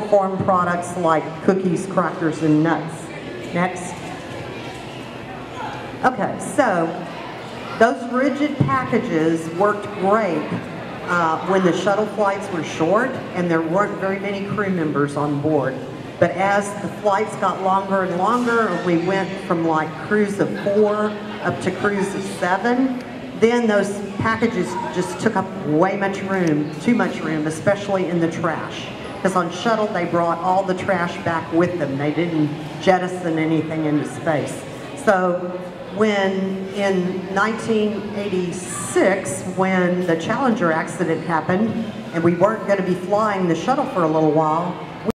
form products like cookies, crackers, and nuts. Next. Okay, so those rigid packages worked great uh, when the shuttle flights were short and there weren't very many crew members on board. But as the flights got longer and longer, we went from like crews of four up to crews of seven, then those packages just took up way much room, too much room, especially in the trash. Because on shuttle, they brought all the trash back with them. They didn't jettison anything into space. So when in 1986, when the Challenger accident happened, and we weren't going to be flying the shuttle for a little while,